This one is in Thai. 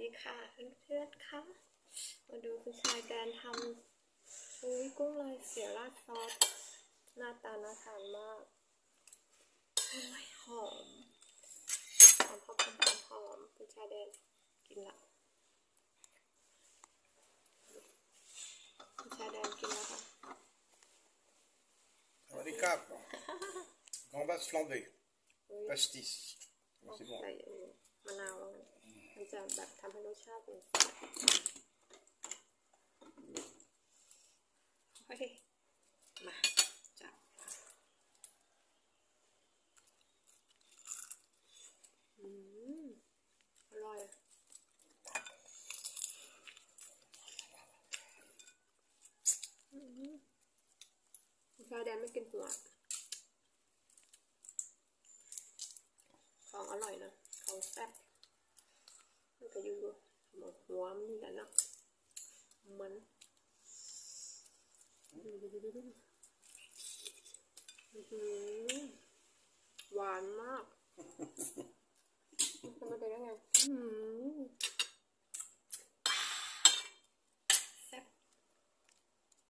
ดีค่ะเพื่อนๆค่ะมาดูคุณชายแดนทำอุ้ยกุ้งลายเสียราดซอสหน้าตาน่าทานมากโอ้ยหอมหอมหอมหอมหอมคุณชายแดนกินละคุณชายแดนกินแล้วค่ะ Allez, cap. Gambas flambé, Pastis. C'est bon. มะนาว จะแบบทำให้รสชาติมันเฮ้ยมาจับอืมอร่อยอืมชายแดนไม่กินหัวของอร่อยนะ ของแซ่บมัน ก็อยู่หมกหัวมันนี่แหละเนาะมันหวานมาก มันเป็นยังไงอื้อหือ